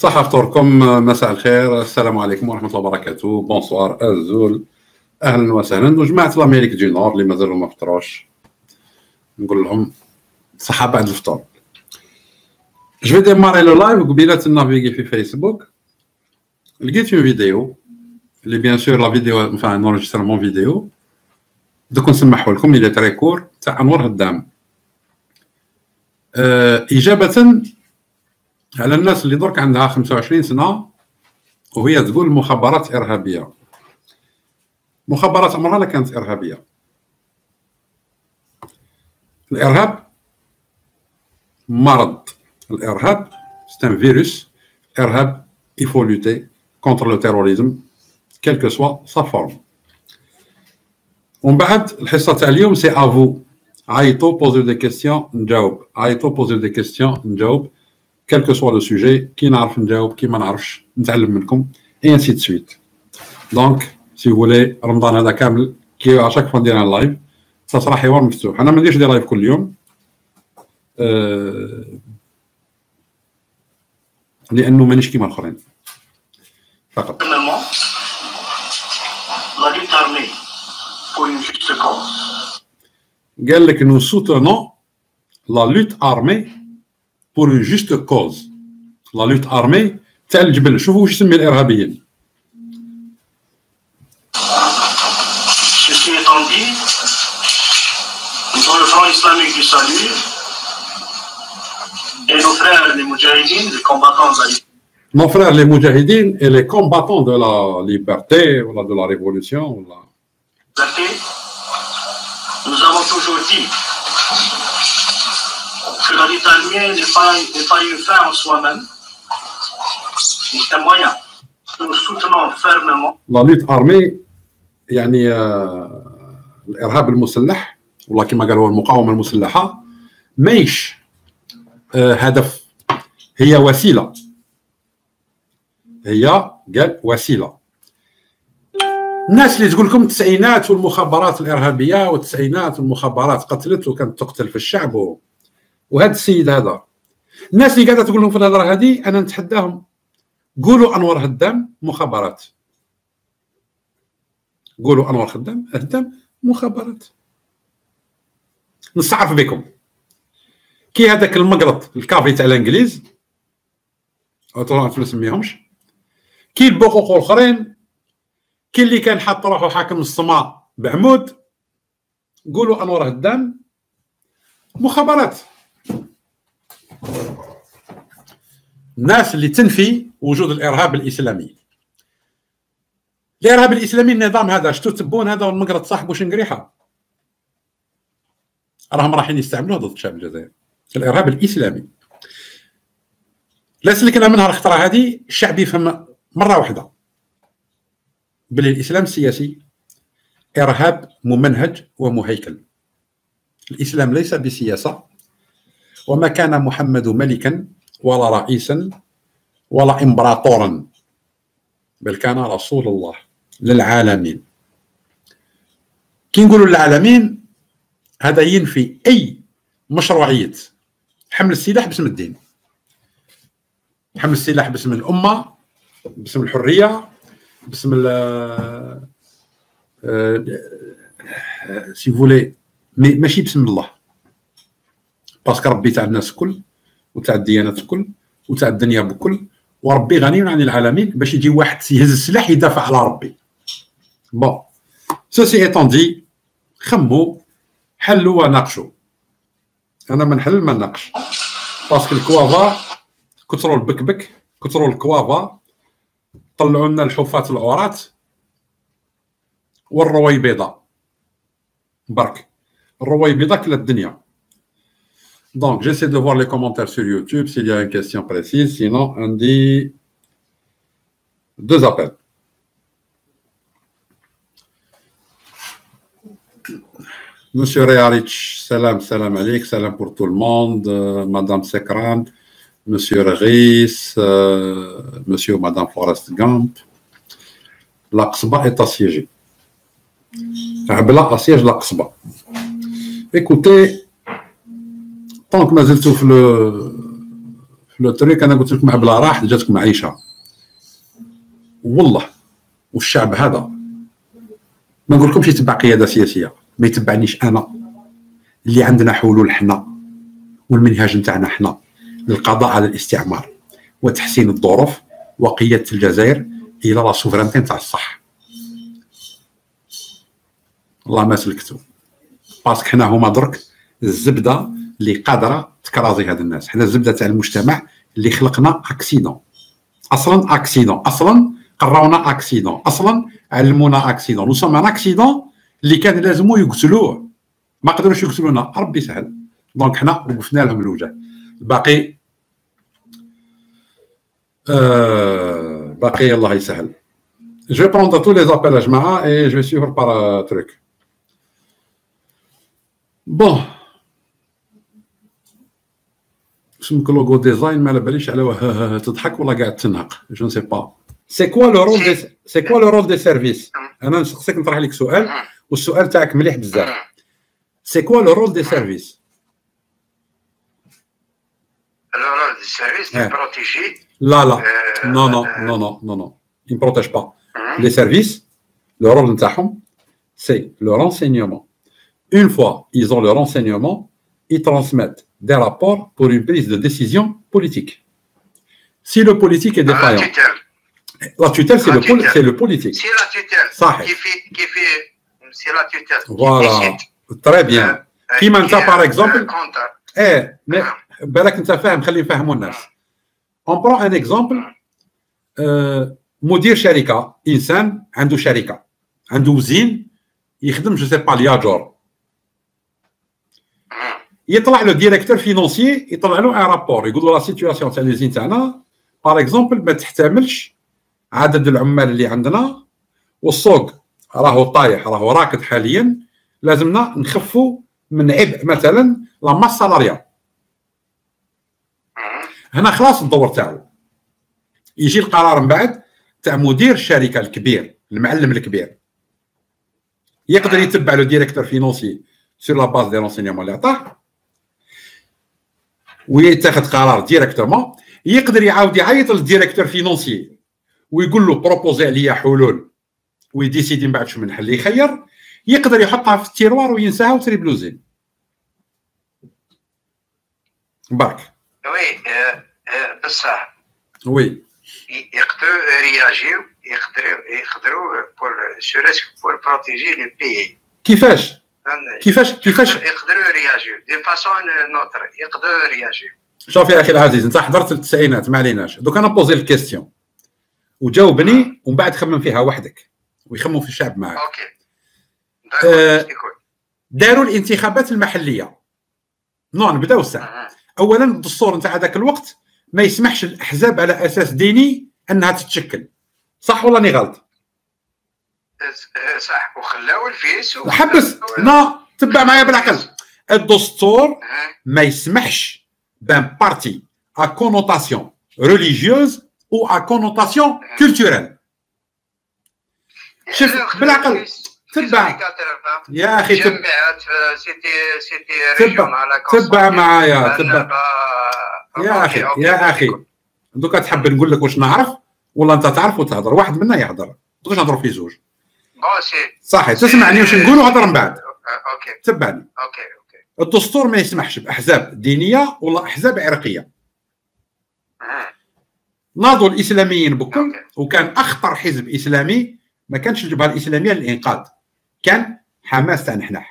صح فطوركم مساء الخير السلام عليكم ورحمة الله وبركاته. bonsoir الزول أهلا وسهلا. وجماعة l'Amérique du Nord اللي مازالوا ما فطروش نقول لهم صحه بعد الفطور. je vais démarrer le live قبيله naviguer في فيسبوك لقيت une vidéo اللي bien sûr la vidéo enfin enregistrement vidéo donc نسمحوا لكم اللي très court تاع انور هدام أه اجابه على الناس اللي درك عندها 25 سنة وهي تقول مخابرات إرهابية. مخابرات عمرها لا كانت إرهابية. الإرهاب مرض. الإرهاب virus. الارهاب il faut lutter contre le terrorisme quelle que soit sa forme. ومن بعد الحصة تاع اليوم سي افو عيطوا بوزيو دي كيستيون نجاوب. عيطوا بوزيو دي كيستيون نجاوب. quel que soit le sujet كي نعرف نجاوب كي ما نعرفش نتعلم منكم et ainsi de suite donc si vous voulez رمضان هذا كامل كي اشاك فوا ندير لايف صرا حوار مفتوح انا ما نديرش دي لايف كل يوم أه لانه مانيش كيما الاخرين فقط قال لك نو سوتونون لا لوت ارمي pour une juste cause la lutte armée تاع الجبل شوفوا واش يسمي الارهابيين Ceci étant dit, nous avons le Front islamique du salut et nos frères les moudjahidines, les combattants de la Nos frères les moudjahidines et les combattants de la liberté, ou de la révolution. ou la- liberté, nous avons toujours dit la lutte armée n'est pas, n'est pas une fin en soi-même, c'est un moyen. Nous soutenons fermement لا لوت ارمي يعني آه، الإرهاب المسلح والله كما قالوا المقاومة المسلحة ماهيش آه، هدف هي وسيلة هي قال وسيلة الناس اللي تقول لكم التسعينات والمخابرات الإرهابية والتسعينات والمخابرات قتلت وكانت تقتل في الشعب. وهذا السيد هذا. الناس اللي قاعدة تقول لهم في الهضرة هذه أنا نتحداهم. قولوا أنور هدام مخابرات. قولوا أنور خدام هدام مخابرات. نستعرف بكم. كي هذاك المقرط الكافي تاع الإنجليز طبعا ما نسميهمش. كي البقوق الأخرين كي اللي كان حاط روحه حاكم الصماء بعمود قولوا أنور هدام مخابرات. الناس اللي تنفي وجود الإرهاب الإسلامي. الإرهاب الإسلامي النظام هذا شتو تبون هذا والمقرط صاحبه شنقريحه راهم رايحين يستعملوه ضد الشعب الجزائري. الإرهاب الإسلامي. لا سلكنا منها الخطره هذه الشعب يفهم مرة واحدة. بلي الإسلام السياسي إرهاب ممنهج ومهيكل. الإسلام ليس بسياسة وما كان محمد ملكا ولا رئيسا ولا امبراطورا بل كان رسول الله للعالمين. كي نقولوا للعالمين هذا ينفي أي مشروعيه حمل السلاح باسم الدين. حمل السلاح باسم الأمة باسم الحرية باسم ال si vous voulez ماشي باسم الله. باسكو ربي تاع الناس الكل وتاع الديانات الكل وتاع الدنيا بكل وربي غني عن العالمين باش يجي واحد يهز السلاح يدافع على ربي. بون سوسي ايتون دي خمو حلوا وناقشوا أنا ما نحل ما نناقش باسكو الكوافا كثروا البكبك كثروا الكوافا طلعوا لنا الحفاة العراة والرويبيضة. برك الرويبيضة كلا الدنيا Donc, j'essaie de voir les commentaires sur YouTube s'il y a une question précise. Sinon, on dit deux appels. Monsieur Réarich, salam, salam alik, salam pour tout le monde. Euh, Madame Sekran, Monsieur Rhys, euh, Monsieur ou Madame Forrest Gump. L'Aqsba est assiégée. Abla assiège l'Aqsba. Écoutez, tant que ما زلتوا في لو في لو تريك أنا قلت لكم بلا راح جاتكم عيشه والله والشعب هذا. ما نقول لكمش يتبع قيادة سياسية ما يتبعنيش أنا. اللي عندنا حلول حنا والمنهاج نتاعنا حنا للقضاء على الاستعمار وتحسين الظروف وقيادة الجزائر إلى la souveraineté نتاع الصح. الله ما سلكتو. parce que حنا هما درك الزبدة اللي قادرة ت écraser هاد الناس. حنا الزبدة تاع المجتمع اللي خلقنا accident. أصلا accident. أصلا قراونا accident. أصلا علمونا accident. nous sommes un accident اللي كان لازمو يقتلوه. ما قدروش يقتلونا. ربي سهل. دونك حنا وقفنا لهم الوجه. باقي آه باقي الله يسهل. جو prendre tous les appels à جماعة vais suivre par un truc. بون اسمك لوغو ديزاين ما على باليش على تضحك ولا قاعد تنهق جو سي با سي كوا لو رول دي سي كوا لو رول دي سيرفيس أنا نسقسيك نطرح لك سؤال والسؤال تاعك مليح بزاف سي كوا لو رول دي سيرفيس لو رول دي سيرفيس دي بروتيجي لا لا نو نو نو نو نو نو ils ne protègent pas. Les services, le rôle de c'est le renseignement. Une fois ils ont le renseignement, ils transmettent des rapports pour une prise de décision politique. Si le politique est défaillant, la tutelle, c'est le, c'est le politique. C'est la tutelle. Ça, qui fait, qui fait, c'est la tutelle. Voilà. Très bien. Qui انت par exemple ايه بالك انت فاهم خلي نفهموا الناس. On prend un exemple euh, مدير شركه انسان عنده شركه عنده وزين يخدم جو سي با الياجور يطلع له directeur financier يطلع له un rapport يقول له la situation تاع l'usine تاعنا par exemple ما تحتملش عدد العمال اللي عندنا والسوق راهو طايح راهو راكد حاليا. لازمنا نخفوا من عبء مثلا la masse salariale هنا خلاص الدور تاعو. يجي القرار من بعد تاع مدير الشركة الكبير المعلم الكبير. يقدر يتبع له directeur financier sur la base des renseignements اللي عطاه ويتخذ قرار directement يقدر يعاود يعيط لل directeur financier ويقول له proposer عليا حلول. وي décider من بعد شو من حل يخير يقدر يحطها في ال tiroir وينساها وتريبلوزين برك oui بصح oui يقدروا réagi و يقدروا يقدروا pour ce risque pour protéger le pays كيفاش؟ كيفاش كيفاش؟ يقدروا réagi و de façon neutre يقدروا réagi و شوف يا أخي العزيز أنت حضرت التسعينات ما عليناش. دوك أنا posé ال question. وجاوبني ومن بعد خمم فيها وحدك ويخمم في الشعب معك OK. آه داروا الانتخابات المحلية. non نبداو الساعة. اولا الدستور نتاع هذاك الوقت ما يسمحش الأحزاب على أساس ديني أنها تتشكل. صح ولا اني غلط؟ صح وخلاو ال FIS حبس لا تبع معايا بالعقل. الدستور ما يسمحش ب un parti à connotation religieuse أو à connotation culturelle شوف بالعقل. تبع. يا أخي تبع. سيتي سيتي تبع تبع معايا تبع. يا أخي يا أخي. دوكا تحب نقول لك واش نعرف؟ ولا أنت تعرف وتهضر. واحد منا يهضر. دوكا نهضروا في زوج؟ صحيح. تسمعني واش نقول وهضر من بعد. OK. تبعني. OK OK. الدستور ما يسمحش بأحزاب دينية ولا أحزاب عرقيه ناضوا الإسلاميين بكل وكان أخطر حزب إسلامي ما كانش الجبهة الإسلامية للإنقاذ كان حماس تاع نحناح.